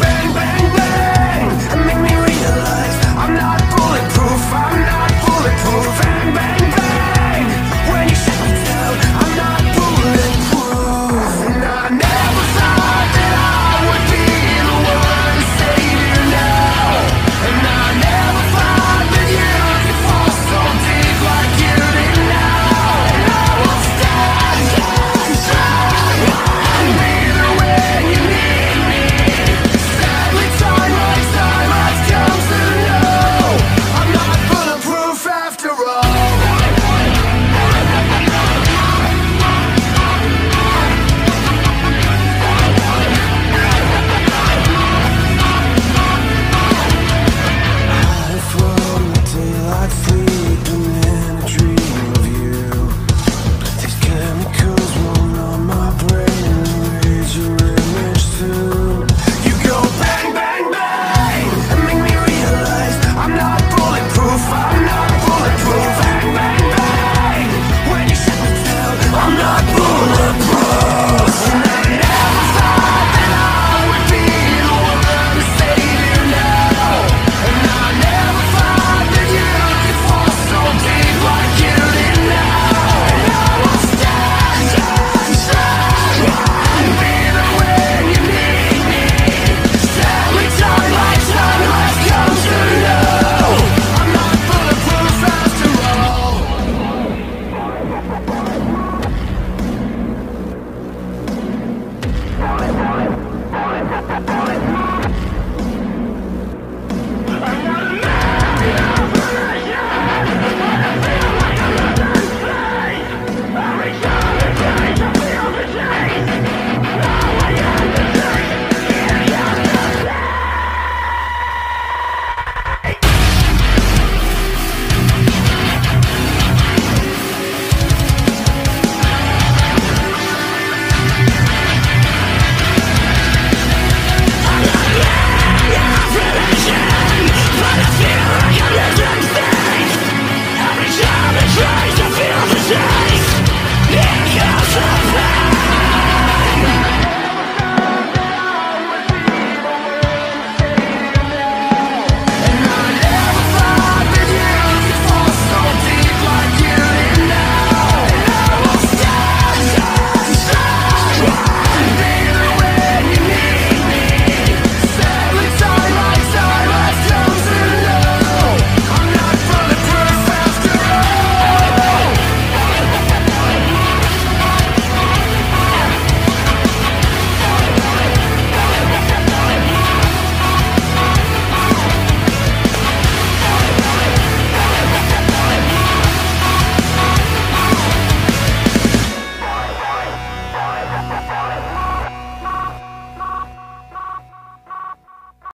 bang, bang, bang.